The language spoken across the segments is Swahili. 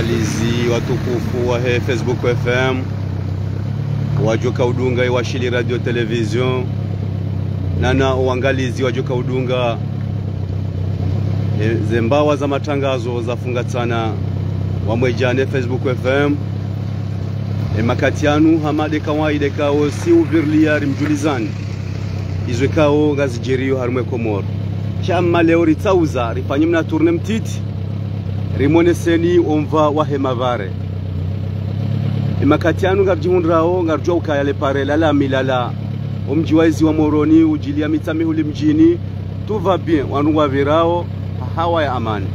waangalizi watukufu wa Facebook FM wajoka udunga iwashili radio television nana uangalizi wajoka udunga. E, zembawa za matangazo zafungatana wamwejane Facebook FM e makati yanu hamade kawaide kao si uvirlia rimjulizani. Izwe kao ngazijerio harumwe komoro. Chama leo ritsauza rifanye mna turne mtiti rimoneseni omva wahemavare imakati anu ngarjihundrao ngarjwa ukayalepare lala milala. Omji waizi wa moroni ujilia mitamihuli mjini. Tuva bien wanu wavirao hawa ya amani.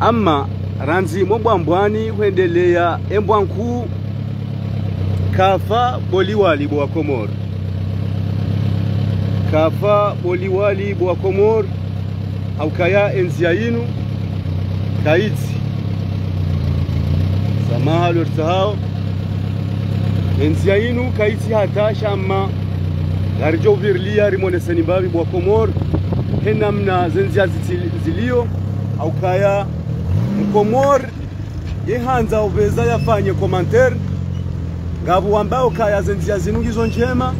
Ama ranzi mombwambwani huendelea embwa nkuu kafa boliwali bwa komor. Kafa boliwali bwa komor. Aukaya enzia yinu kaiti samaha lortahao enzia inu kaiti hata shama garjo virlia rimoneseni babi bwa komor henamna zenzia zilio. Aukaya mkomor. Yehanza uveza yafanye komantere ngabu ambao kaya zenzia zinu gizo njema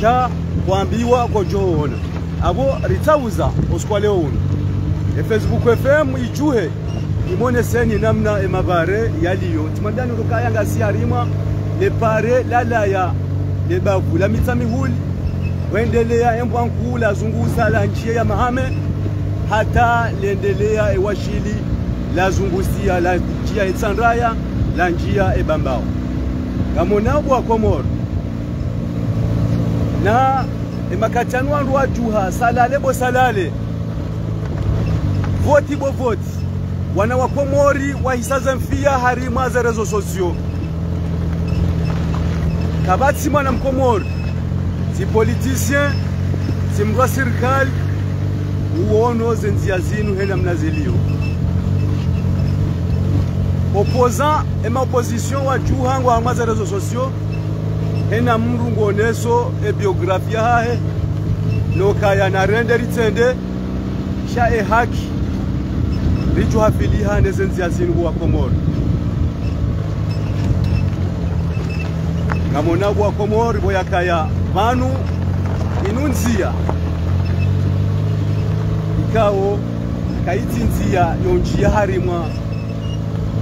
sha kuambiwa kojoona. Abo ritauza oskwaleo uno Facebook FM ijuhe. Imoneseni namna emabare yaliyo. Timandani rukaya ngasi lepare le pare lalaya lebavu la mitsa mihuli. Wendelea embwa nkuu la zungusa la njia ya mahame. Hata liendelea ewashili la zungusia la njia etsandraya la njia ebambao ngamonabo wa komoro na emakatanu andu wajuha salale bo salale voti bo voti. Wana wa komori wahisaza mfia harima za rezo sosio kabatsi mwana mkomori. Si politicien si mndu wa serikali uono zenzia zinu hena mnazilio. Opposant ema opposition wa juha ngo harima za rezo sosio hena mndu ngoneso ebiografia hahe lokaya narende ritende sha e haki richo hafiliha nezenzia zinu wa kamona ngamona bwa komoro boyakaya vanu inunzia ikawo kaiti nzia yonjia harimwa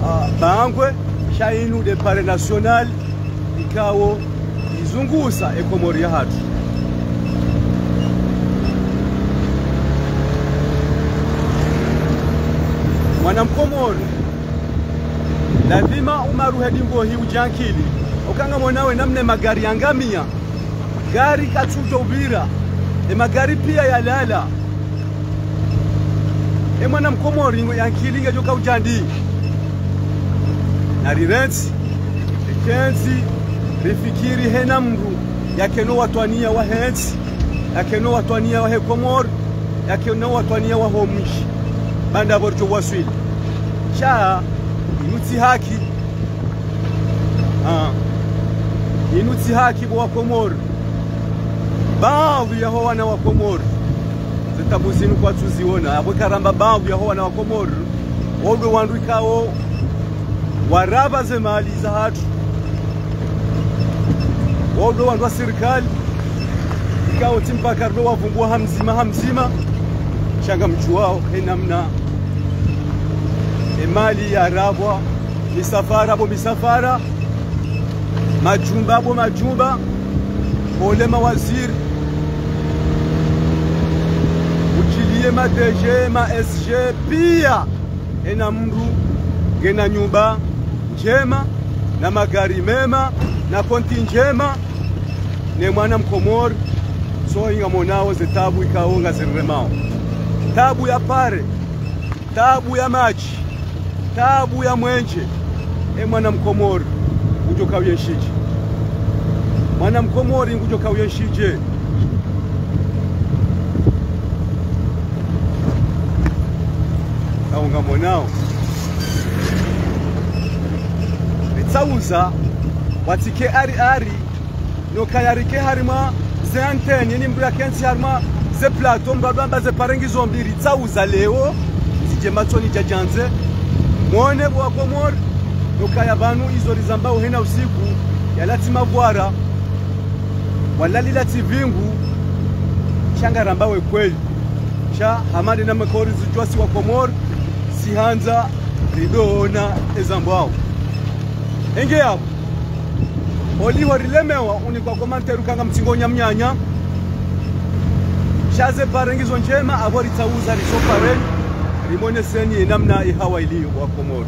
uh, bangwe shainu de pare national ikawo izungusa ekomori ya mwanamkomori lazima umaruhedi ngohi ujankili. Ukanga mwanawe namne magari yangamia gari katuto ubira. E magari pia yalala e mwanamkomori yankili ngejoka ujandi. Na rirensi ikenzi rifikiri hena mndu yakeno watwania wa hensi yakeno watwania wa hekomori yakeno watwania wa homishi. Banda borjo waswili sha inutsi haki. Ah. Inutsi haki bo wakomori baadhi yaho wana wakomori zitabuzini kwa tuziona. Karamba baadhi yaho wana wakomori olwe wandu ikawo waraba ze mali za hatu. Olwe wandu wa serikali ikawo timpaka ndo wavumbua hamzima hamzima. Shanga mchuwao henamna emali yarabwa misafara bo misafara majumba bo majumba. Ole mawaziri. Uchilie ma DG ma SG pia. Ena mndu ngena nyumba njema na magari mema na konti njema. Ne mwana mkomori so inga monao zetabu ikaonga ziremao tabu ya pare tabu ya maji tabu ya mwenje. E mwana mkomori ngujokawye nshije mwana mkomori ngujokawye nshije kaunga monao ritsauza watike ari ari nokayarike harima ze antene ni mndu yakensi harima ze plato mbabamba ze parengizo zombiri ritsauza leo zije matsoni jajanze mwone bwa komor nokaya vanu izori zambao hena usiku. Yalati bwara walalila tivingu shangarambawe kweli. Cha hamadi na makori zijwasi wa komor sihanza ridoona ezambao. Enge yapo oliho rilemewa unikwa komanterukanga mtingonya mnyanya shaze parengizo njema avo ritauza risoparen rimoneseni namna ihawa ili wa komoro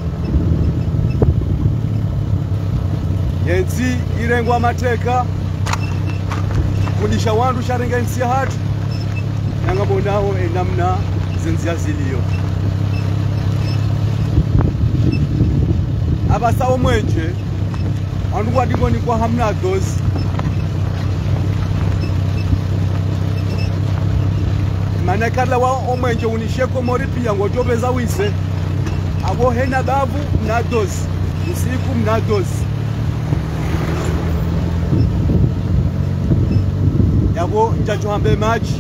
yenzi irengwa mateka kundisha wandu sharenga ensi ya hatu nangabonawo enamna zenzia ziliyo abasawo mwenje wandu wadingoni kwa hamna dozi manakala wa omwenje unisheko mori pia ngojobeza wise. Abo hena babu na dozi. Usiku mna dozi. Yabo njajohambe maji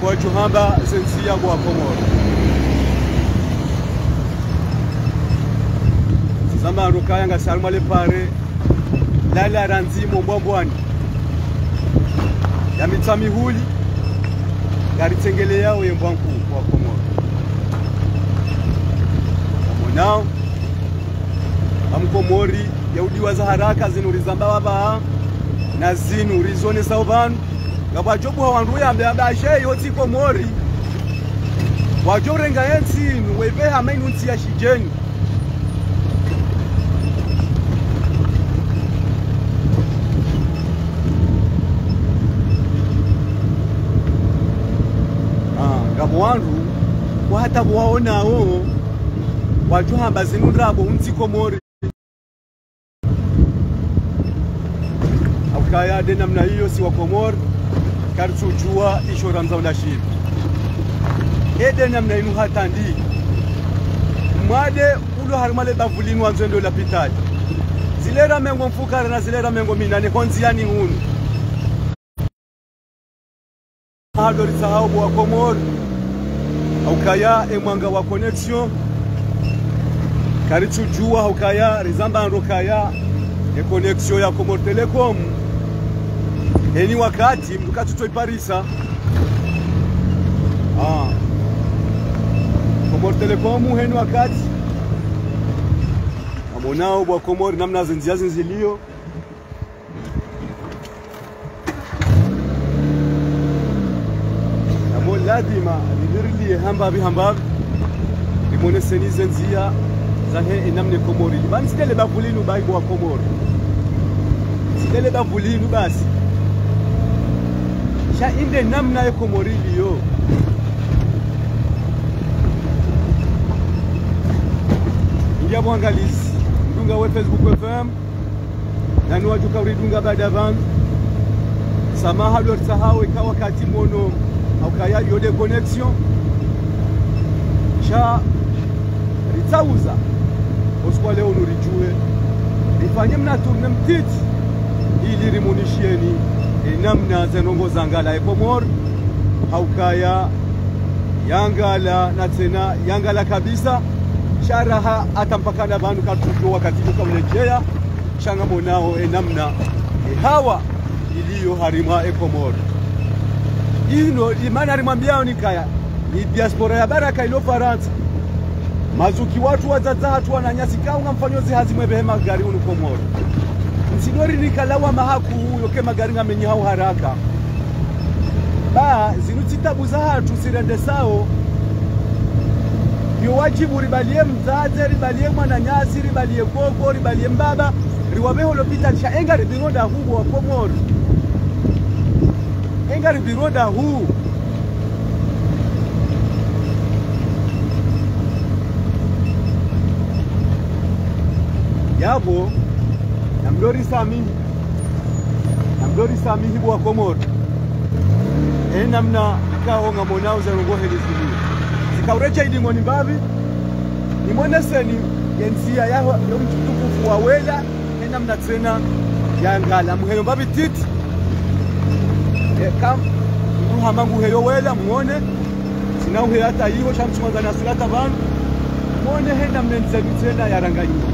kwajohamba zensi yabo wa komoro zamano kaya nga salmale pare lala ranzimo mbwambwani yamitsa mihuli garitengele yao yembwa nkuu wa komoro. Amonao amkomori yaudiwa za haraka zinurizamba wabaha na zinu rizonesa vanhu ngabwajobuha wandu uyambe abashe yotsi komori. Wajorenga yensinu weipeha mainunsi ya shijeni ngabo wandu wata buwaonawo watuhamba zinu ndrabo unsi komori aukayade namna hiyo si wa komori isho ishora mzaulashiri ede namna inu hatandi mwade ulo harimale bavulini wanzwendo lapitaji zilera mengo mfukara na zilera mengo minane honziani unu hado risahau wa komori aukaya emwanga wa connection. Karitsujua haukaya rizambando kaya e connection ya Comor Telecom. Eni wakati mtukatutoiparisa ah. Comor Telecom heni wakati. Amonao bwa Comor namna zinzia zinzilio namo lazima lilirlie hambavi hambavi limoneseni zenzia zahe enamne Komori. Bani sidele bavulinu baibo wa Komori. Sidele bavulinu basi. Sha inde namna ye Komori liyo. Ingia mwangalizi. Mdunga we Facebook FM nani wajuka uridunga baada vandu samaha lortsahau ikawa wakati aukaya yode connection sha ritsauza osikuwa leo nurijue rifanye mna turne mtiti. Ili rimunishieni. Enamna namna zenongoza ngala ekomor haukaya yangala na tena yangala kabisa. Sharaha atampakana vanhu katujo wakati ukaulejea shangamonao e namna. E hawa iliyo harima ekomor ino imani ni nikaya. Ni diaspora ya baraka ilo faransa mazuki watu wadzadza hatu wananyasi kaunga mfanyozi hazimwe behe magari unu komoro msidori nikalawa mahaku uyo ke magari ngamenyi hau haraka. Ba zinu tsitabu za hatu sirende sao. Yo wajibu ribalie mzaze ribalie mwananyasi ribalie gogo ribalie mbaba. Riwabeho lopita cha enga wa huu wa komoro enga ribiroda huu yabo namlorisa mihi namlorisa mihi bwa komoro. E namna ikaonga monao zarongoheliziliyo zikaurecha idimoni mbavi. Nimoneseni yenzia yaho yomtukufu wa wela. E namna tena yangala muheyo mbavi titi. e kam nguhamba nguheyo wela muone sinauhe hata iho shamchumazana asilata vanhu mone henda mnenzanitena yaranganyiwa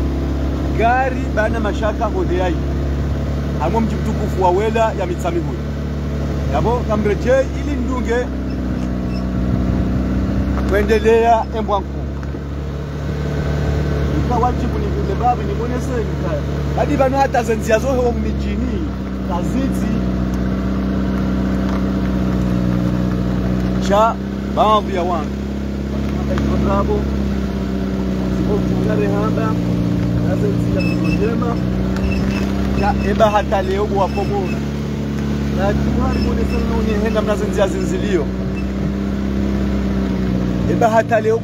gari bana mashaka hodeyai hamwe mji mtukufu wa wela ya mitsami huyu yabo kamrejei ili ndunge kuendelea embwa nkuu ikawajibu ni vile babi nimoneseni kaya hadi bano hata zenzia zohewo mmijini kazizi cha baadhi ya watu wakaikodrabo zibotungarehamba nazenzia kuzojema ya eba hata leo bwakomora najuharimunesenonihenda mnazenzia zinzilio. Eba hata leo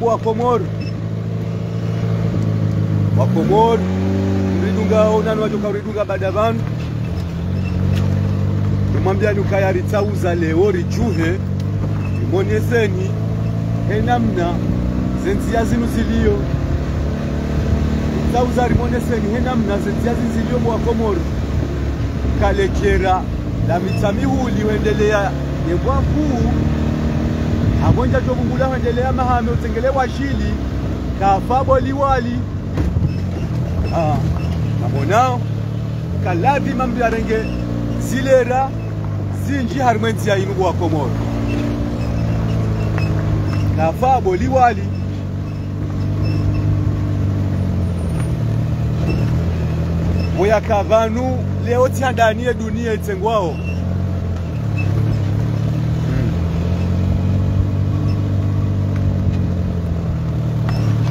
wakomoro ridunga nani wajoka uridunga bada vanu nimwambia nukayaritsauza leo rijuhe imoneseni henamna zenzia zinu ziliyo. Tsauza rimoneseni henamna zenzia zinziliyo mwakomoro kalekera la mitsamihuli wendelea nembwa nkuu amonja jovungula wendelea mahame utsengele washili kafabo liwali Ah, nabonao kalazima mbyarenge zilera zinji harimwe nzia inu bwa boli liwali boyaka vanu leo tiandanie dunia itengwao.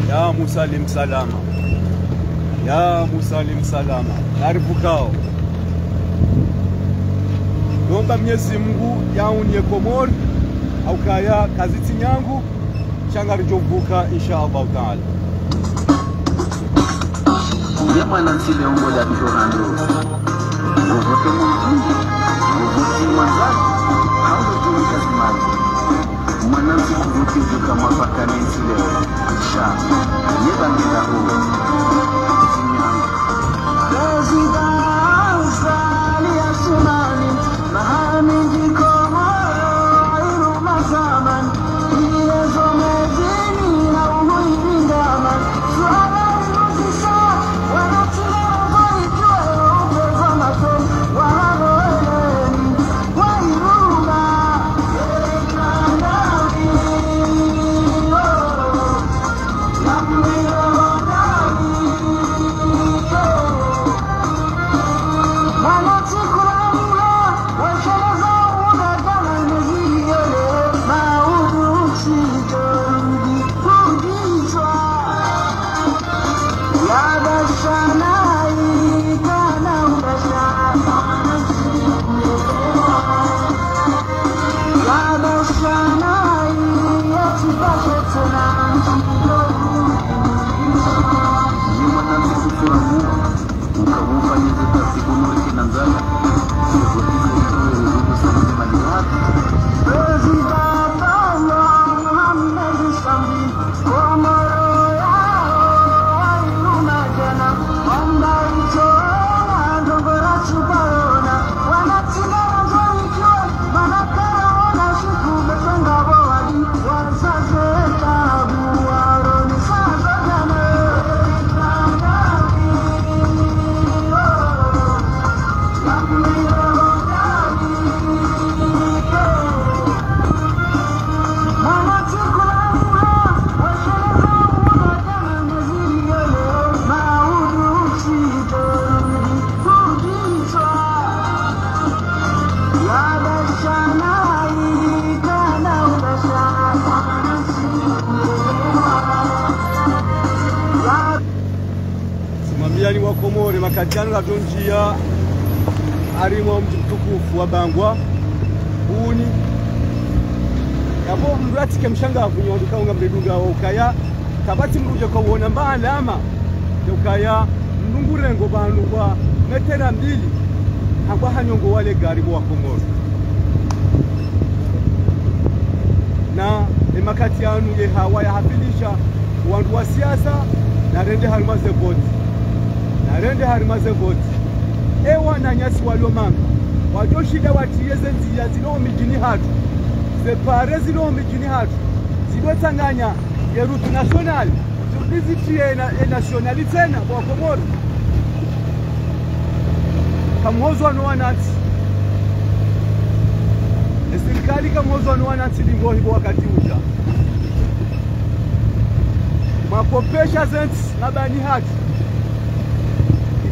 Ya musalim salama. Ya musalim salama. Narivukao nomba mnyezi Mungu yaunie komori aukaya kaziti nyangu cangarjo buka insha Allah ta'ala. Yema nan si leo moja kishorando Wowote mwingine wowote mwanzani haujatumika zimani mwanansi kuvukivuka mwafaka nensi leo sha yebangela usali jiko arimwa mji mtukufu wa bangwa uni yabo mndu atike mshangavu nyondukaunga mredungawo ukaya. Kabati mruje kauona mbalama ukaya. Mndungurengo bantu kwa metera mbili hangwa hanyongo wale gari wa komoro. Na emakati yanu yehawa yahafilisha wandu wa siasa narende harimaze voti. Narende harimaze voti ewa na nyasi waliomanga wajoshida watiye nziya ziliho mijini hatu. Zepare ziliho mijini hatu. Ziliotsanganya yerutu nasionali nizitie enasionali e nasionali tena kwa komoro. Kamhozwa no wanati serikali kamhozwa wano wanati lingohibo wakati uja. Makopesha zenti nabani hati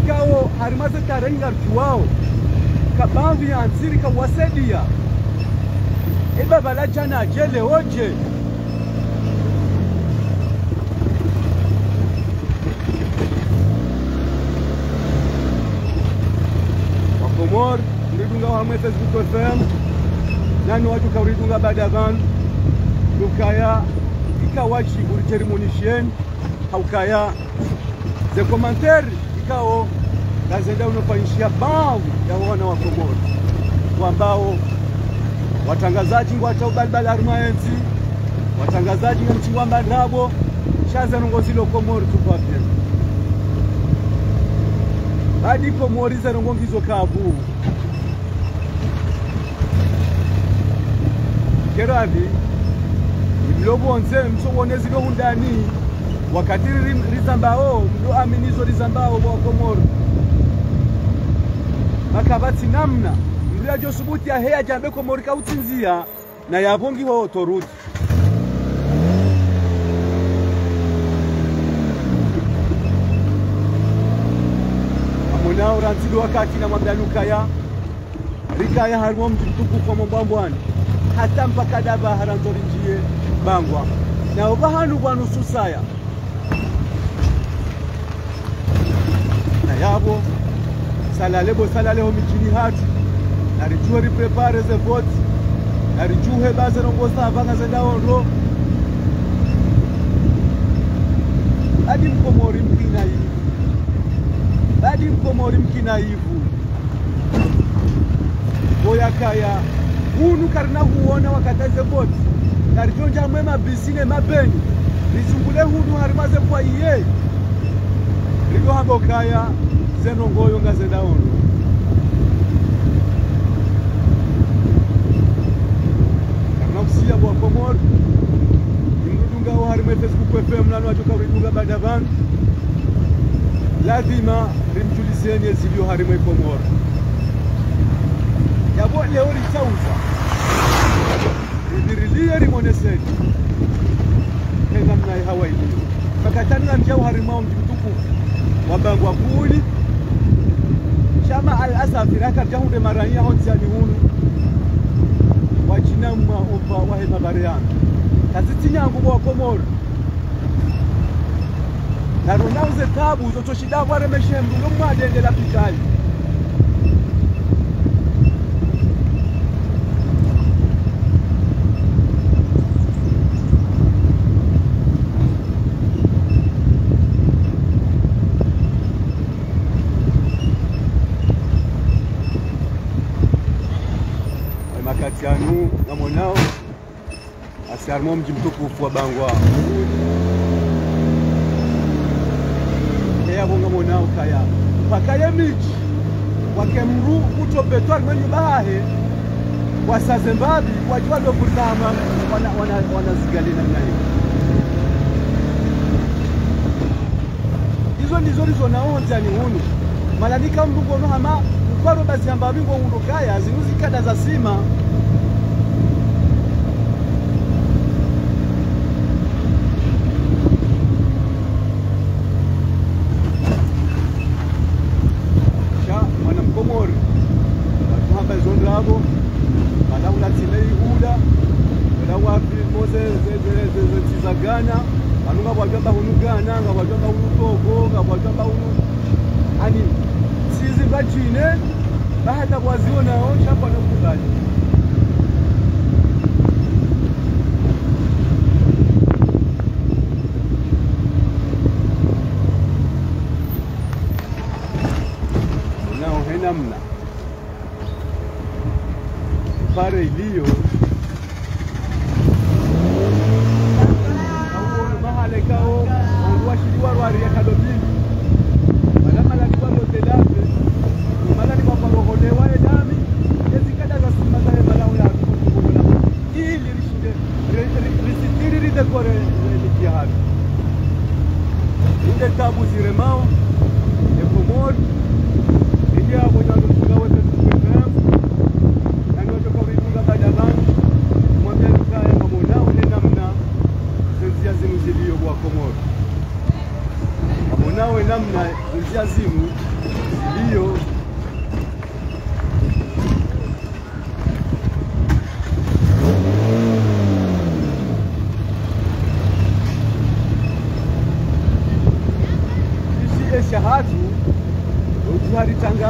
ikawo harimaze tarenga rjuwao kabamvi ansiri kawasedia ebaba jana ajele oje. Wakomor uridunga wamwe facebook fm nani watu kauridunga badavan? Lukaya ikawachi uriterimunishien haukaya. Ze komantere na gazenda unofanyishia baadhi ya wana wa Komoro ambao watangazaji ngwata ubalibali Armaenzi watangazaji ngamchiwamba ndabo shaza nongozilo Komoro tupapye badi Komori zanongongizo kavu keravi mlobonze msowonezilo undani wakati rizambao ndo aminizo rizambao wa Komoro makabati namna ndia josubuti aheya jambe Komoro kautsinzia na yavongiho toruti amonao ranzido wakati na mwamdanukaya rikaya harimo mji mtukufu wa Mombambwani hata mpaka daba haranzorinjie bangwa. Nao vahanu bwanusu saya salale yavo salalebo salaleho mijini hatu narijuhe riprepare ze vote narijuhe baze avanga vanga zendaonro badi mkomori mkina hivu badi mkomori mkina hivu boyakaya hunu karina huona wakataze vote narijonja mwe mabisine mabeni rizungule hunu harimaze kwa iye. Rigohamba kaya zenongoyo ngazendaono karinakusiya bwa komoro. Imrudungawo harimwe facebook fm nanu wacho kauridunga lazima rimjuliseni ezilio harimwe komoro. Yabo leo lichauza ridhirilie rimoneseni heza mnai kakatani na mjau harimao mji mtukufu wabangwa kuli shama al asafi raka jahunde marania honsiani hunu wajinamwa omba wahema bareana kazitinyangu bwa komoro. Naronauze tabu zotoshidagwa remeshe mrulo mwadendela pitali makati yanu ngamwanao asiarimo mji mtukufu wa Bangwa. Eyavo mwanao kaya. Pakaye miji wake mru utobetwa mwenye bahe wasaze mbabi wajiwa dovurtama wanazigali namna hiyo. Izo ndizo rizo naonza ni hunu malanika mrugono hama ukwaro basi ambavi ngo undu kaya zinuzikada za sima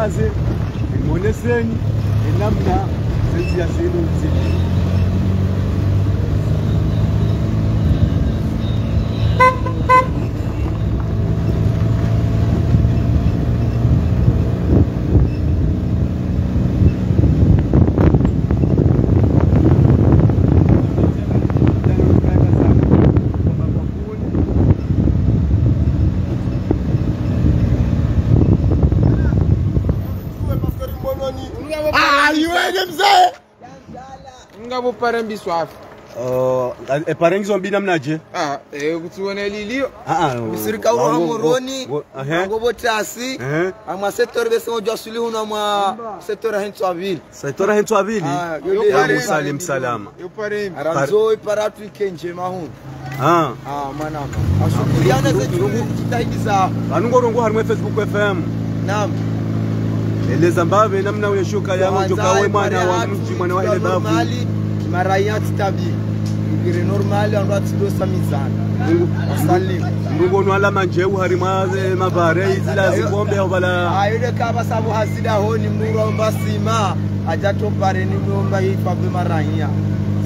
utiharitangaze imoneseni enamna zenzia zinu ziliyo iwene mzee ngabupare swafi eparengizo mbi namnaje Ah, eh, kutsione lilio Ah, ah, misirika wangu- ura moroni wo- ahe. angobo tasi Ehe. amwa sektori bese ngojwa suli huna mwa sektori hentso abili saitora hentu abili pare- salama aranzo iparatu ikenje mahun. Ah, ah manama. Ashukuriana zetu kitahidi za vanungorongo harimwe facebook fm nam. Eleza mbave namna uyeshuka yango jokawe mwana wa mji mwana wa ile normali maraia titabi ngire normali andu atidosa mizana Mungu- asalimu ndungo nwala manjeu harimwa mavare izila zikombe au vala ayode kaba sabu hazida honi muromba sima. Ajatopare ni muromba ifabe maraia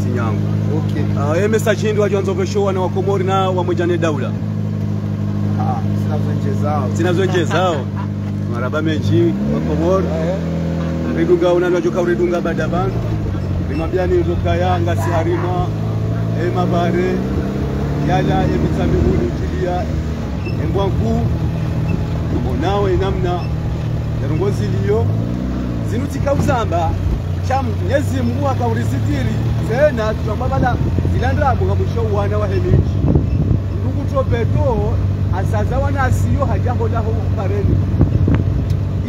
sinyangu. Okay. Ah, emesa chindi wajonzovesho na wakomori na wamwejane daula. Ah sinazonjezao zinazonjezao maraba menji wakomori ridunga unanwajoka uridunga bada bantu rimabjani zokaya siharima harima emavare yala emitsamihuli utilia embwanku onawe namna. Yarongoziliyo zinutikawuzamba cha nyezi mungu akaurisitiri tena tutambabala zilandrabo ngamwisho wana wa hemiji ndukutopeto asaza wana asiyo hajaholaho pareni.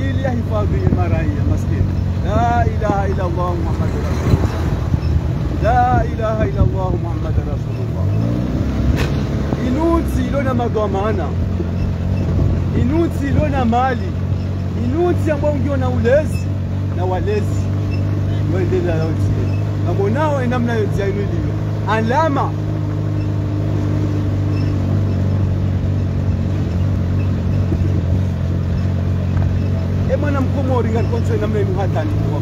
Ili yahifadhi maraia maskini. La ilaha illa allah muhammadu rasulullah la ilaha illallah allah muhammadu rasulullah inutsi ilona madhamana inutsi ilona mali. Inutsi ambao ungiona ulezi na walezi. Waendelea yote enamna namna yote yainu iliyo alama. E mwana mkomori ngalikonso namna inu hatani wa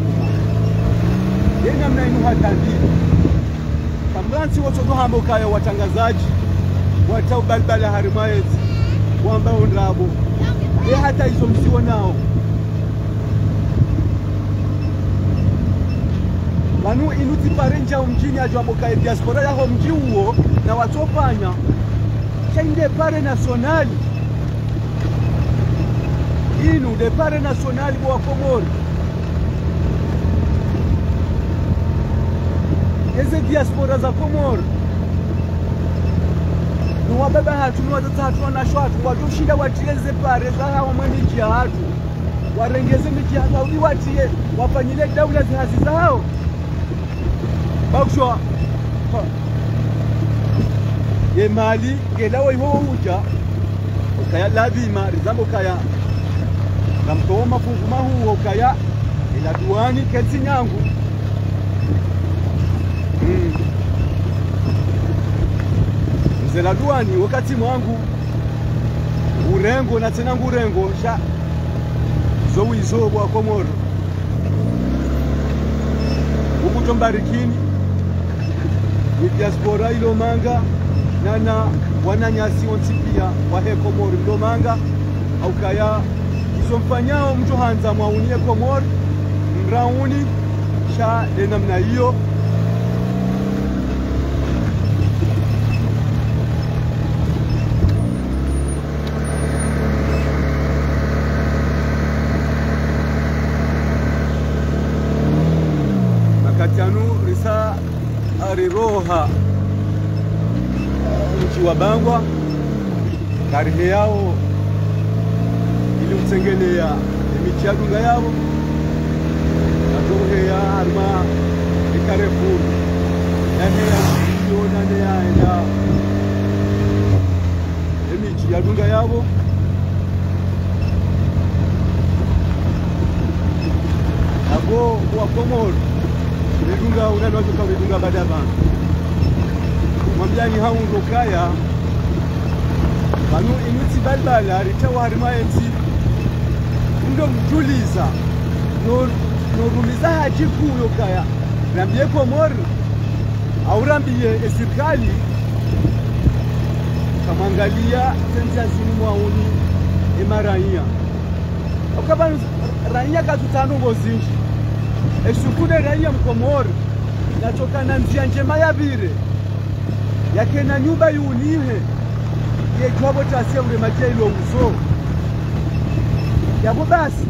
namna inu hatandi kamransi wotodohamba ukaya watangazaji watau balbala harimaezi wambao ndrabo e hata hizo msiwo nao. Vanu inutipare njao mjini ajwabokaye diaspora yaho mji uwo na watopanya chainde pare nasionali. Inu de pare nasionali bwa eze diaspora za komori nuwababa hatu hatu wanasho hatu watoshinda watieze pare zahawa mweniji hatu. Warengeze miji hatu audi watie. Wafanyile daula zihazi zao bakushwa ye mali ngelawo iwo uja. Ukaya lazima rizambo kaya ngamtowo mafungu mahuwo ukaya. Ila duani ketsi nyangu Mm. duani wakati mwangu urengo na tena ngurengo sha. Zowizo bwa komoro. Ukutombarikini ni diaspora ilomanga nana wananyasi onsi pia wahe komori mlomanga aukaya izomfanyao mtu hanza mwaunie komori mrauni sha de namna hiyo wa Bangwa. Tarehe yao ili emichadunga yavo atoheya harima ekarefuru naneya iyo naneyaenda emichi yadunga yavo abo wakomoro vedunga unanwachoka vedunga bada vanhu mwambiani haundo kaya. Vanu inutsi balibala ritawa harima enzi undomjuliza norumiza haji kuyo kaya. Rambie komori aurambie esirikali kamwangalia senzazini mwauni emaraiya ukaba raia. Katutano ngozinji. Eshukude raia mkomori natoka na nzia njema ya vire yake na nyumba yunihe yejwavo tasia urematia ilo uzo yabo basi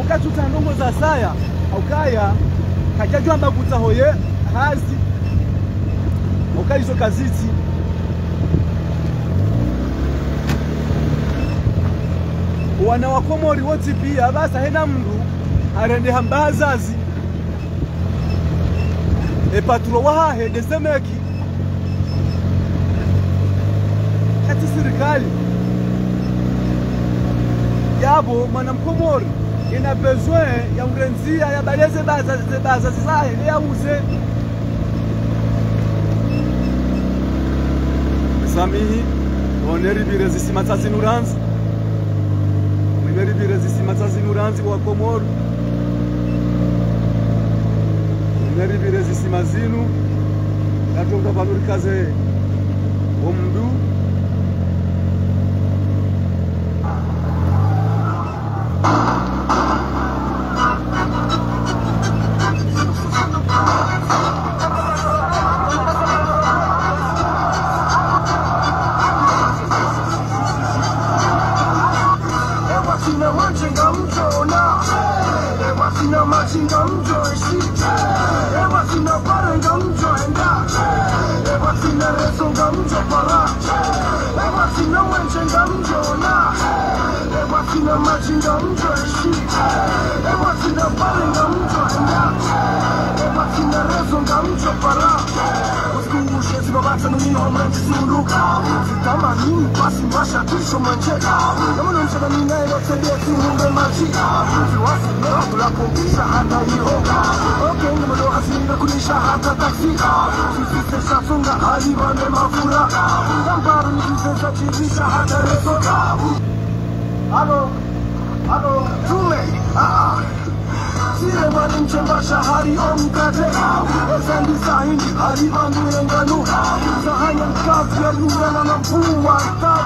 ukatuta ndongo za saya aukaya kajajwa mbakutsa hoye hazi. Ukaizo kaziti. Wana wakomori woti pia basa hena mndu arende hamba zazi epaturo wahahegeze meki. Kati serikali. Yabo mwanamkomori ina besoin ya urenzia ya baleze baza baza zahe ne yauze samihi oneribire zisima tsazinuranzi mwineribire zisima tsazinuranzi wa komoro Neri beribirez isimazinu natuta valuri kaze omundu mbasha tisho manjeka Namunonchana minaye lotebea tihunge maji Viwasi leo tulakumbisha hata ihoga Okay ngamalo hasinga kunisha hata taksika Sisise shatunga hali mafura Ngambaru nisisesa chivisha hata resoka Halo, halo, tume, ah. Sire mani mchemba shahari omkate Esendi sahindi hadi bandure nganu Sahanya mkazi ya lura na mvua Tafu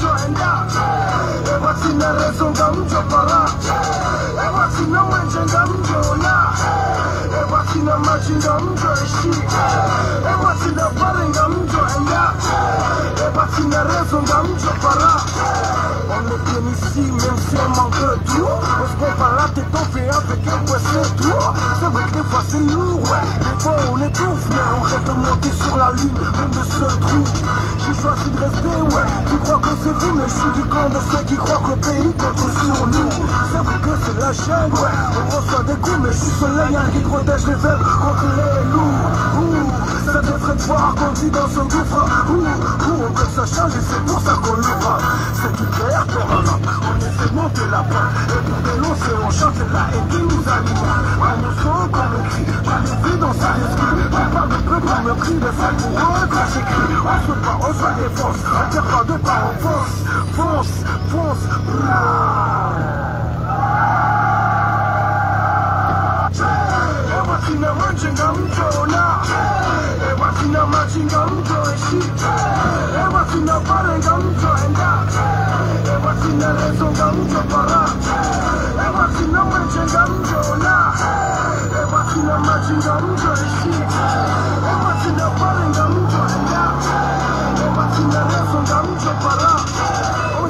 ebathinereso ngamjobhara ebathina manje ngamjola ebathina maji ngamjoshi ebathina pare ngamjoenda ebathina rezo ngamjobhara On est bien ici même si on manque de tout On se prend pas la tête on fait avec un c'est tout C'est vrai que des fois c'est lourd ouais Des fois on étouffe mais on reste monté sur la lune Même de ce trou J'ai choisi de rester ouais Tu crois que c'est vous mais je suis du camp de ceux qui croient que le pays compte sur nous C'est vrai que c'est la chaîne ouais On reçoit des coups mais je suis soleil hein, qui protège les veines contre les loups cette fois conduit dans ce gouffre Où, où on veut sa charge et c'est pour ça qu'on l'ouvre C'est une guerre pour un homme, on essaie de monter la pente Et pour des longs c'est on chante, c'est la haine qui nous anime. Pas le sang, pas le cri, pas le vie dans sa esprit Pas le bleu, pas le cri, mais ça pour eux quand j'écris On se bat, on se défonce, on tire pas de pas, on fonce Fonce, fonce, Ina wanjin ga mutauna 너 마치 검토의 시체 애와치 너 빠른 검토한다 애와치 너 랜손 검토봐라 애와치 너 왼쪽 검토나 애와치 너 마치 검토의 시체 애와치 너 빠른 검토한다 애와치 너 랜손 검토봐라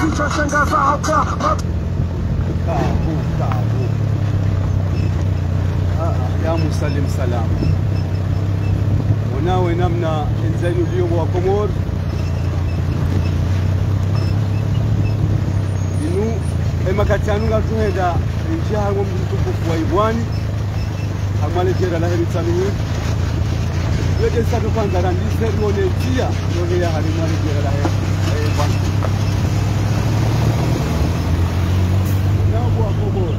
hauka kavu kavu Ah, ya musalim salam wanawe namna enzani uliomo wa komor inu emakatanu ngatuhenda injia hango mtukufu wa ibwani hamwalejera la heri tsanuwi yeke satu kwanza randise rionetia yoheya harimwalejera la heri ibwani nabo wa komor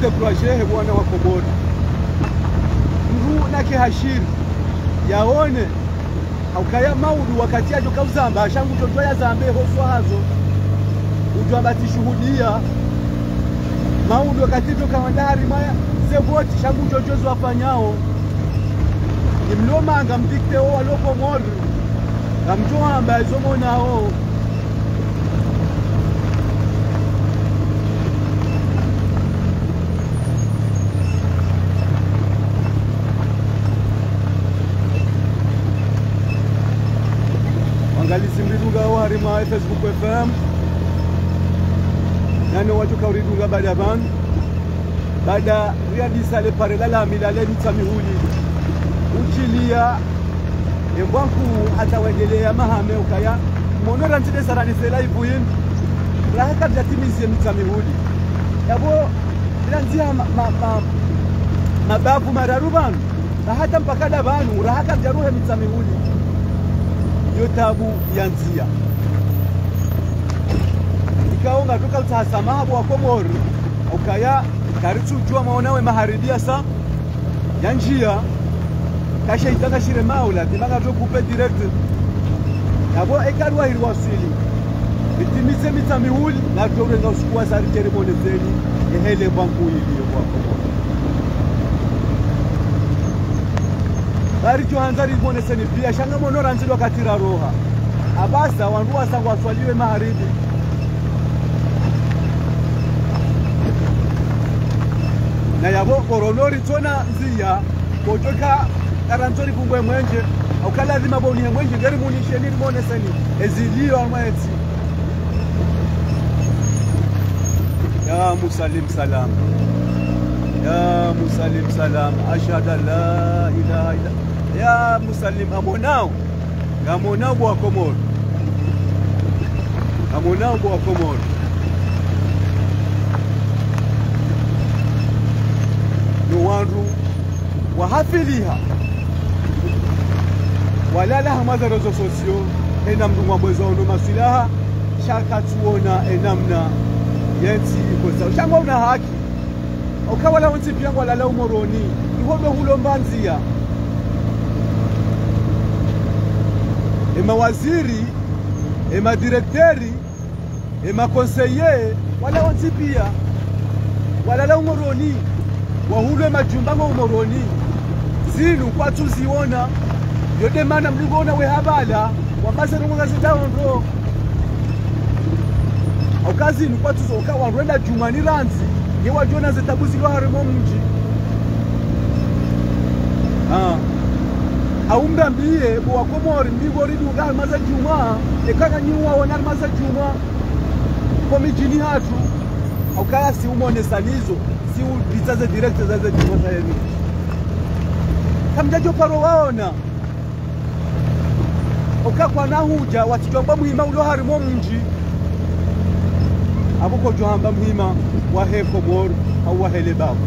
Mru lati dekurajehe bwana wa Komori. Mru nake hashiri yaone aukaya maudu wakati ajo kauzamba. Ashangu toto ya zambe hoswa hazo. Utwamba tishuhudia maudu wakati to kawandari maya sevoti shangu toto zwafanyao imlomanga mdikte o walokomori ngamtohamba ezomonao angalizi mridunga wo harima facebook fm nane wacho kauridunga bada van bada riadisale pare lalamilale mitsamihuli uchilia embwanku atawendelea mahame ukaya. Monora ntide saranisela ivuyin rahaka vyatimizie mitsamihuli yabo ma, mabavu mararu vanu rahata mpakada vanu rahaka vyaruhe mitsamihuli yo tabu ya nzia. Ikaonga toka utasamahabu wa komori ukaya karitsujua maonawe maharidia sa ya njia kasha itanga shire maula timanga to kupe direct. Nabo ekarwa hiri wasili itimize mita miwuli na torenga usikuwa sari ceremony zeni ehele banku iliyo johanza riboneseni pia shanga mono ranzidwa katira roha. Abasa wandu wasangu waswaliwe maharibi na yavo koronori tona nziya kotoka karantori kungwe mwenje aukalazima bonihe mwenje ngeri rimoneseni eziliyo amwetsi ya musalim salam. Ya musalim salam. Ashhadu an la ilaha illa ya musalim amonao ngamonao bwa komoro. Amonao bwa komoro. No wandu wahafiliha walala rezo sosio. Ena mndu ono masilaha. Shakatuona enamna yensi ikosa shangwa una haki. Ukawala unsi umoroni. Ihobe hulomba nzia emawaziri emadirekteri emakonseye wala onsi pia walala umoroni wahulwe majumba ngo umoroni. Zinu kwatu ziona yode mana mligona wehabala wamaserongongazitaondo aukazinu kwatu zoka warwenda jumani ranzi yewajona zitabuzilwa harimo mji. Ah. Aumbambiye bowakomori mbigoriduga harimaza juma ekakanyuwa wona harimaza juma. Komijini hatu aukaya siumonesanizo siubitsaze direkto zaze juma zayeni kamjajo paro waona. Ukakwana huja watijwamba mwima ulo harimo mji. Abuko johamba muhima wahe komor au wahele babu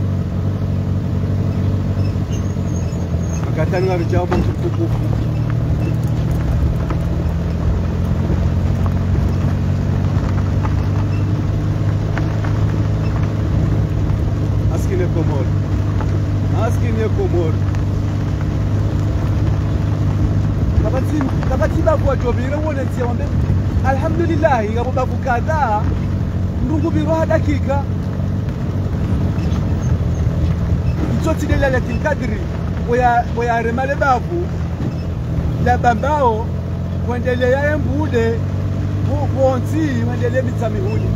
jambo mtukufu. Askine komor askine komor wambe alhamdulillahi ngabo baku kadhaa ndungu birwa dakika. Ichotidelalatin kadri wayaremale bavu labambao kuendelea embude bonzi wendelee mitsa mihudi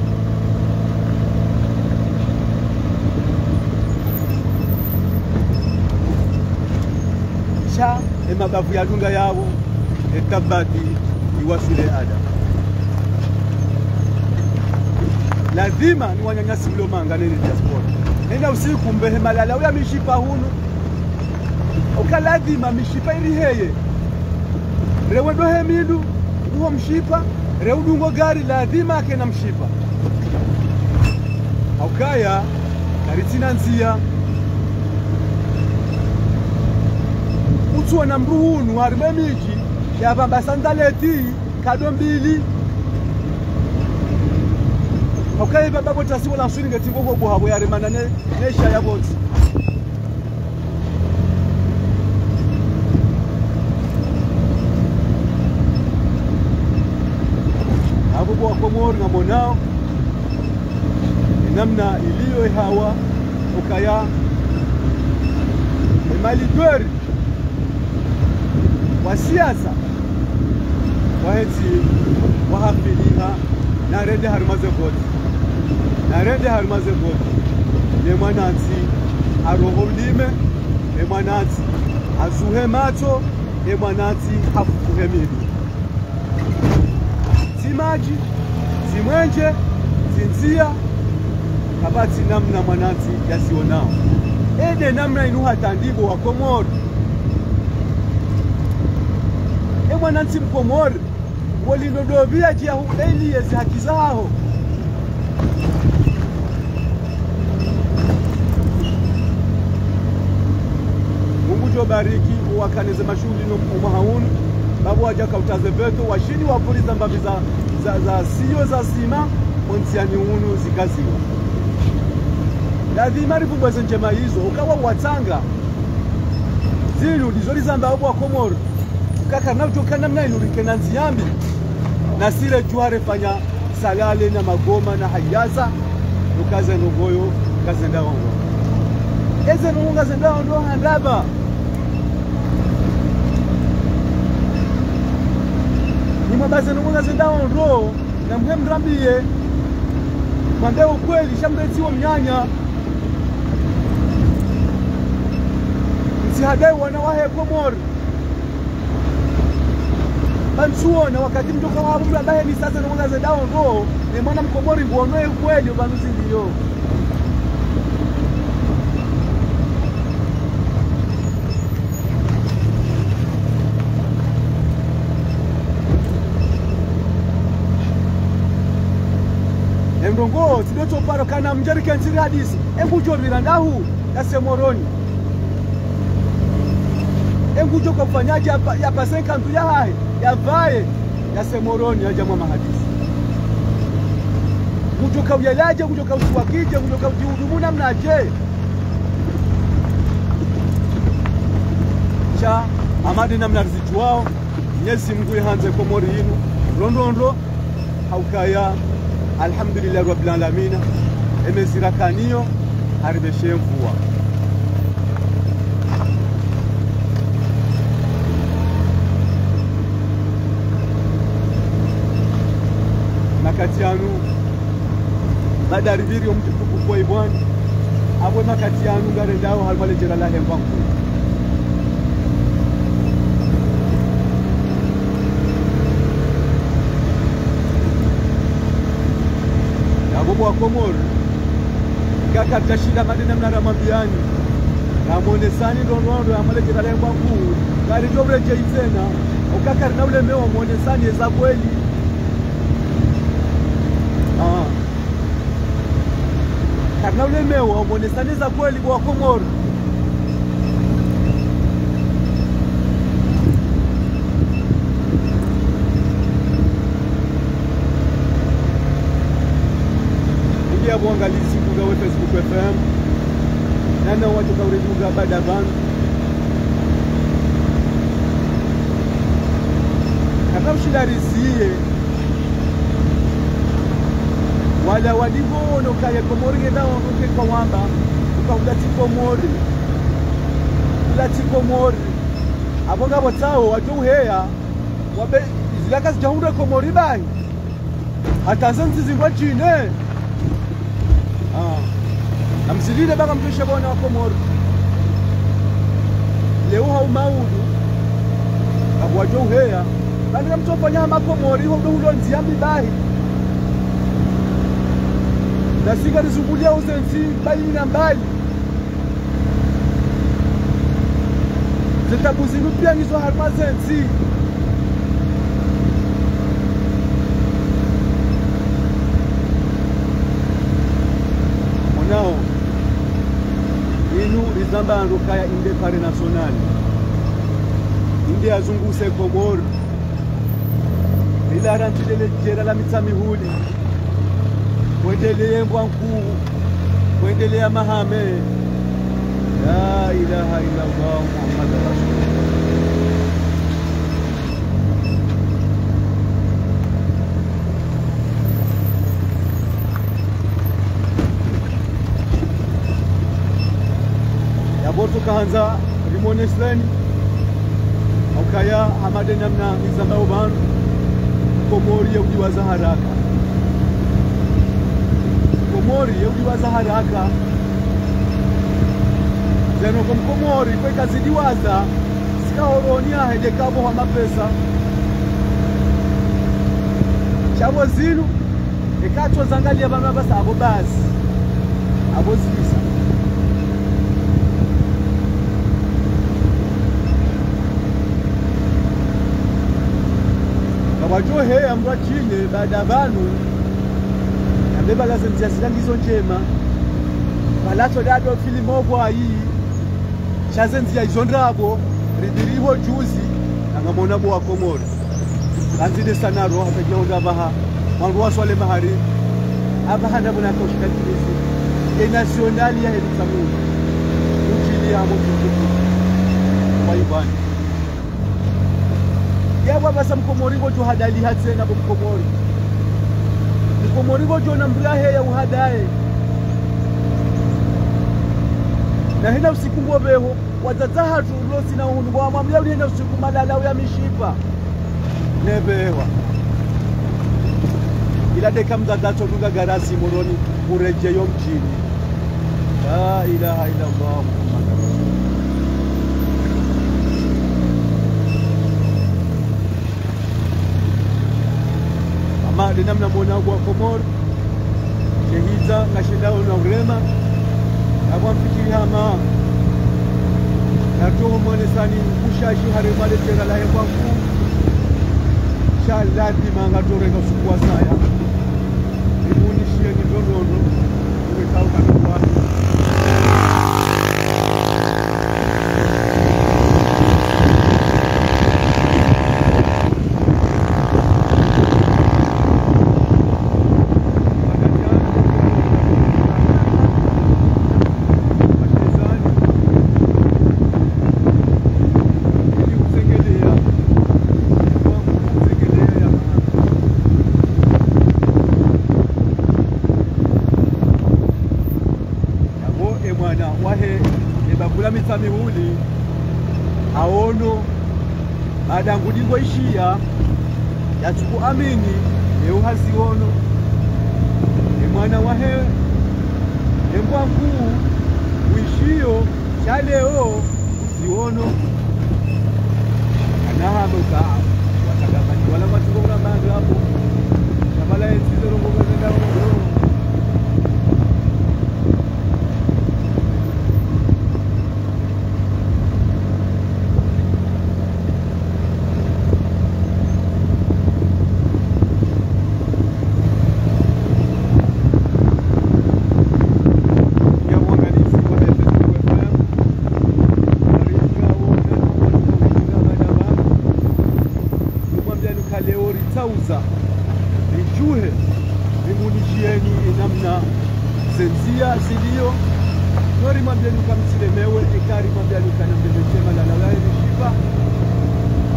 cha emabavu ya lunga yabo etabati iwasile ada. Lazima ni wanyanyasi mlomanga nene diaspora nenda usiku mbehe malala uya mishipa hunu ukalazima mishipa iriheye rewendo midu uho mshipa reudungo gari lazima akena mshipa. Aukaya karitsina nzia. Utsuwa na mruhunu hunu harimwe miji yapamba sandaleti kado mbili. Aukaya bababo tasiwo la mswini ngetingo hobo habo yarimana ne nesha yabonzi bwa komori namna iliyo hawa ukaya. Emalidweri wa siasa wahetsi wahafiliha narende harumaze voti narende harumaze voti nemwananzi aroho ulime nemwananzi azuhe macho nemwananzi hafufuhe mili zimaji zimwenje zinzia kabati namna mwananzi yasionao. Ede namna inuhatandibo wa komori. E mwananzi mkomori wolindodovia jia hudailiyezi haki zaho mungu jobariki uwakaneze mashughuli umahaunu babo waja kautaze veto washini wapuliza mbavi za, za sima monsiani unu zikaziwa. Lazima rivumbweze njema izo ukawa watsanga zilu lizolizamba abo wakomoro kakana utokana mna inurikena nziyambi. Na sile juhare fanya salale na magoma na hayaza ukaze nogoyo kazenda wango eze nungu ngazenda ndo handaba nimwabaze nungu ngazenda ndo na mwe mrambie. Mwambe ukweli shamretiwo mnyanya. Msihadai wana wahe komori bansuona wakati mtoka wavo mtu ambaye ni sasa nongaze dao ndo ni mwana mkomori nguonoe kweli ubanuzi ndiyo emrongo tidotoparo kana mjarikensiri hadisi. Engujorvira ndahu yasemoroni engujo kwa kufanyaje yapasenkantu yahahe yavaye yasemoroni yajamwa mahadisi. Ngujo kauyelaje ngujo kausiwakije ngujo kaujihudumu namnaje cha amadi namna rizichuwao nyezi mngu ihanze komori inu. Rondondo haukaya alhamdulillahi rabbil alamina emezirakaniyo haribeshe mvua. Makati yanu badariviri omutukufu kwa ibwani abwe makati yanu ngarendawo halimalejera lahemba nkulu abo bwakomoro gakatashida madina mnaramambiani namwonesani ndondondo yamalejera lahemba nkulu ngari ndoburejei tena ukakarina ulemewa monesani eza kweli karna ulemewa umonesani eza kweli bwa kuangalizi kuga we Facebook FM nana watu kaurejuga baada bantu akaushidarisie wala wadivono kaya komori genda wavuke kwa wamba. Ukaudati komori. Ulati komori. Abo ngabo tsawo watouheya wabe izilaka zijahunda komori bayi hatanza nzizingwa chine namzilile baka mtushe bona wa komori leo haumaudu abwajouheya bandika mtofanya hamakomori hodohulo nziyambi bayi nasika nizungulia uzenzi mbali na mbali. Zitabu zinu pia nizo harima zenzi monao inu rizambandu kaya inde pare nationali inde yazunguse ilarantidele jera la mitsa mihuli. Kuendelea mbwa nkuu kuendelea mahame. La ilaha illa allah muhammad rasulullah yabo tukaanza rimonesleni aukaya hamade namna izambao banu komori yaujiwaza haraka. Komori yaujiwaza haraka. Zeno komkomori kwekazidiwaza sikahoroni ahede kabo hwa mapesa. Chavo zinu ekatozangalia vanu avasa avo basi avo zisa kawajoheya mndu achine baada vanu. Ndizo njema. Valato dado filimobwayi shazenzia izo ndabo ridiriho juzi angamona bo wakomori kanzide sanaro hatajaonda vaha. Mwangu waswale mahari. Avaha ndabona kaushikatilizi enasionali ya herusamuni ujili yamo tukufu waibani yabwa basa mkomoringo jo hadali hatse na mkomori. Mkomoringo jo nambulahe ya uhadaye na hina usiku mbobeho wadzadzahatu ulosi na uhunu uli hina usiku malalau ya mishipa. Nebewa ila deka mdzadzacho dunga garasi moroni urejeyo mjini. La ilaha illallah muhammad ama namna mwanangu wa komoro shehiza ngashindao na urema. Abwamfikiri hama natuhu kushashi haremale tera lahe bwangu shalazima lazima ngatoreka usiku wa saya imunishie nidondondo uwekaukanukwa yabo emwana wahe ebagula mitsa mihuli aono madangu dingo ishiya. Yatsuku amini euhaziono emwana wahe embwa nkuu uishiyo chaleo ziwono anahanuka watagamani wala matugora bandu hapo. Shabala enzizerongogozendao ya uangalizi wa FFM kumwambia nukaleo ritauza rijuhe rimunishieni namna zenzia ziliyo nori mwambia nuka msilemewe ekari mwambia nuka na mbelechema la lalaye nishipa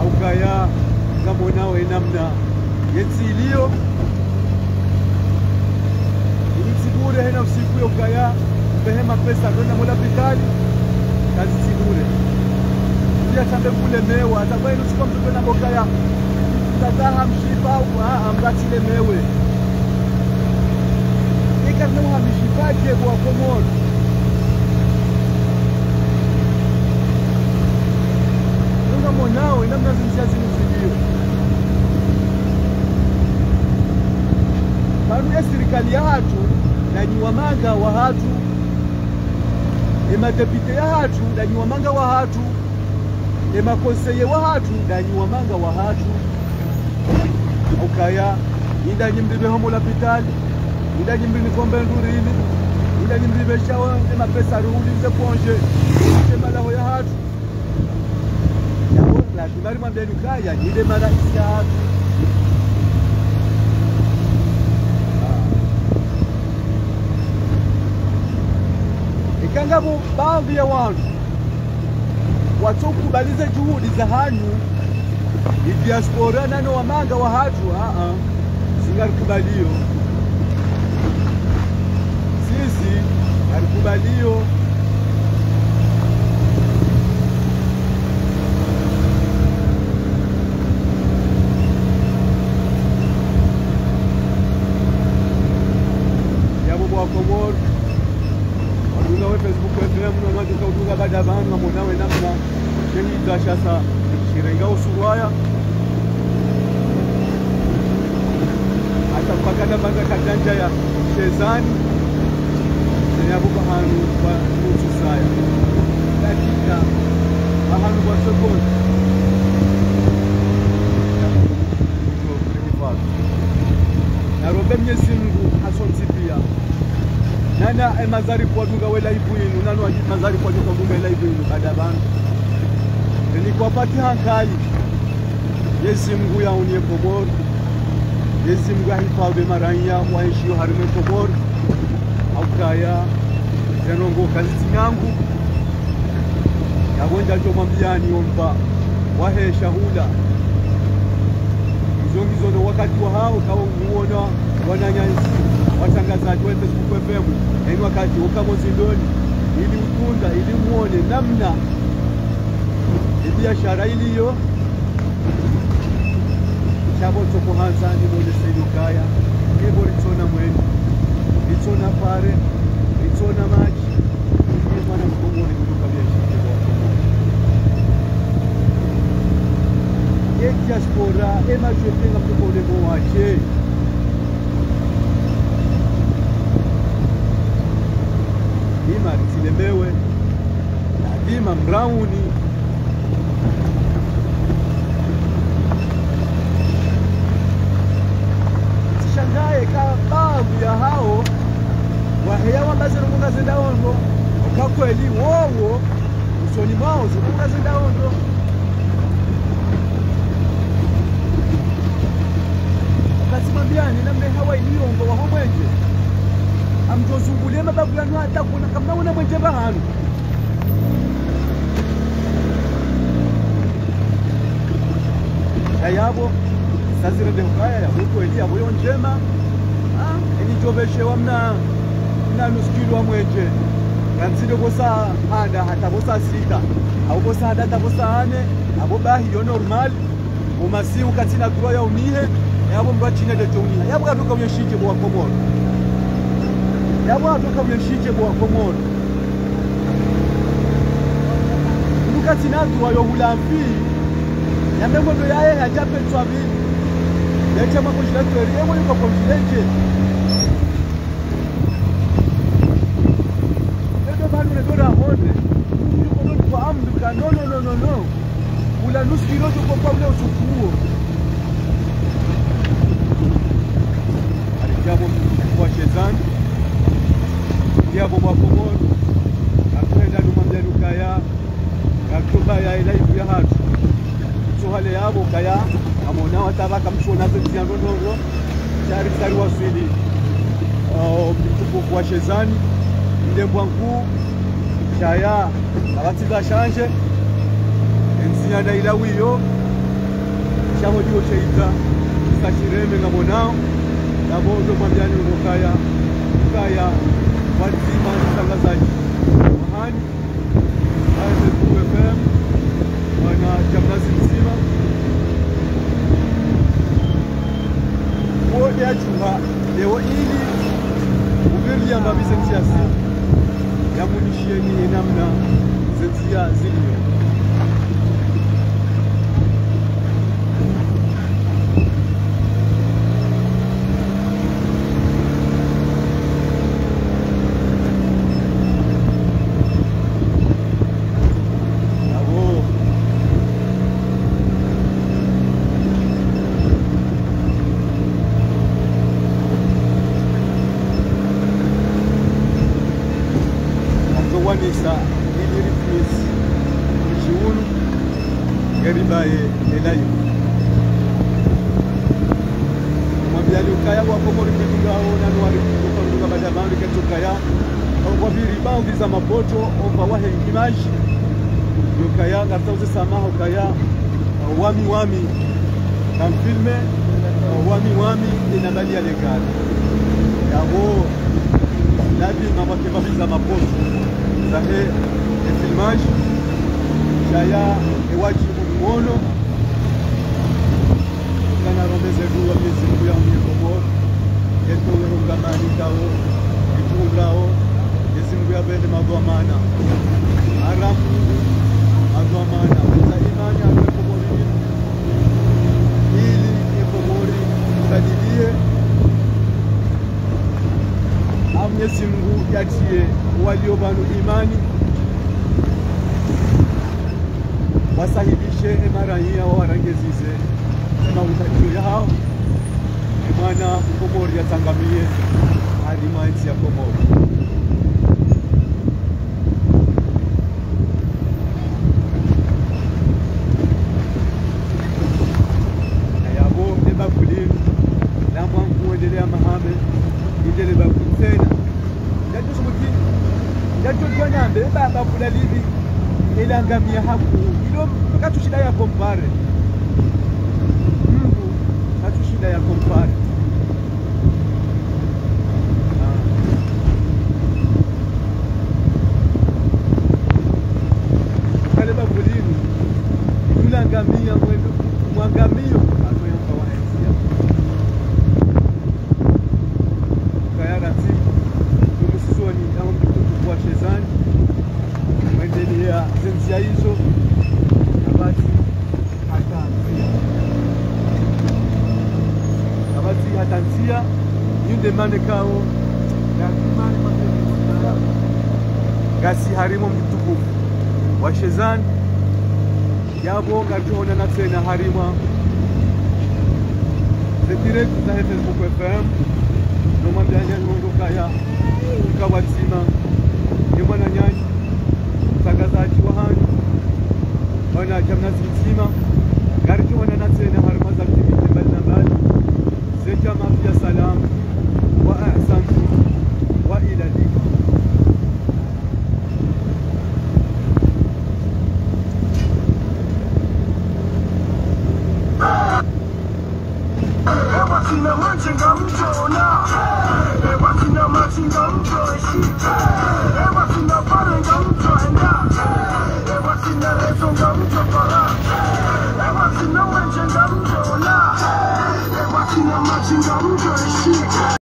au kaya ngamonao enamna yetsiliyo ilitsibure hena usiku yo kaya mbehema pesa kwenda mola pitali kazi tsibure pia tambe kulemewa atakwenu sikuwa mtoto na bokaya tataha mshipa au ambatilemewe ikarnauhamishipake bwa komoro unga monao inamna zinsia zinusilio panu ya serikali ya hatu na nyiwamanga wa hatu emadepite ya hatu na nyiwamanga wa hatu emakonseye wa hatu na nyiwamanga wa hatu ukaya indanyi homo lapitali indanyi mrini kombe ndurini indanyi mribe shawa emapesa ruulize ponje emalaho ya hatu. Lazima rimwambeni kaya nyile mara ya hatu ikangabo baadhi ya wanu watokubaliza juhudi za hanyu. Ni idiaspora nano wamanga wa hatu aa singalikubalio. Sisi harikubalio yabo bwakomoro wadunga we facebook fm nonwajoka udunga bada banu amonawe namna shehidashasa shirenga usuwaya atapakana banga kadanja ya shezani yabo kwa ba nususaya dakika bahanu ba sekondi. Narombe mnyezi mungu asontipia nana emazari kwadunga welaibu inu nano mazari kwajoka dunga elaibu inu bada banu nilikwapati hankali yezi mungu yaunye yezi mungu ahifadhi maranya waishio harime komoro aukaya zenongo kaziti nyangu yabonja jomwambiani omba Shahuda, hula izongizono wakati wa hao kawo nguona wananyansi wa FM yani wakati ukamo zindoni ili utunda ili muone namna ibiashara iliyo chabo chokuhanza nibone selikaya ebo litsona mwenu ritsona pare ritsona maji iye mwana mkomoni kutoka biashara yediaspora emajotenga mtokolemo wache ima ritilemewe nadima mrauni sishangaye ka baadhi ya hao waheya wambazirungunga zindaondo ukakweli wowo usoni mwao zirunga zindaondo kasimambiani namne hawa iliyongo waho mwenje amtozungulie mababu yanu atakuna kuna kama una mwenje bahanu yayabo sazirende hukaya yabukweli yabuyo njema enijobeshewa mna mna nuskilwa mwenje kansile bosa handa hata bosa sita. Au bosa handa hata bosa ane. Abo bahiyo normal. Umasi ukatina kuwa ya unihe yabo mba chine de toniha yabo katuka myeshije bwa komoro. Yabo katuka myeshije bwa komoro. Ndukatina kuwa yo hulambi yambe ngodo yaye hajapetswa vili yacha makoshila Yuko ndo kwa amduka no no no no no. Ula nusu kilo tuko kwa ule usufuo. Alijabo kwa shezani. Diabo kwa komoro. Akwenda numambia lukaya. Akuba ya hatu. So hale yabo kaya amona watabaka mshona zenzia ndondoro. Tayari tayari wasili. Uh, mtukufu wa shezani ndembwa nkuu shaya abati shanje ensinya daila wiyo shamo dio cheita sikashireme ngamonao nabondo mwambiani ukokaya kaya wazima mtangazaji mahani FM wana jamnazi mzima. Wote achuha leo ili uvirlia mbabize ntiasi yamunishieni namna zetia zilio wami wami. Kamfilme wami wami inabalia lekali yango nabi mabakebaki za maposo zahe efilmage jaya ewaci mulumono kanarombezeluwa mizimu aramu za imani ili ibadilie badilie Mwenyezi Mungu yatie waliobanu imani. Wasahibishe emarahia wawarangezize emautajio yao emwana komori yatangamie hadi mainzi ya komori na yabo ebabulini namwankuendelea mahame indele bakulu tena yatusubuti yatotwanyambe baba livi elangamia haku ilo katushida ya kompare mungu katushida ya kompare gasi harimo mtukufu. Wa shezani yabo ngatuonana tena harima. Zedirect za Facebook FM mondokaya ikawatima ni mwana nyanyi mtangazaji wa hani wana jamnazi mzima garituonana tena harima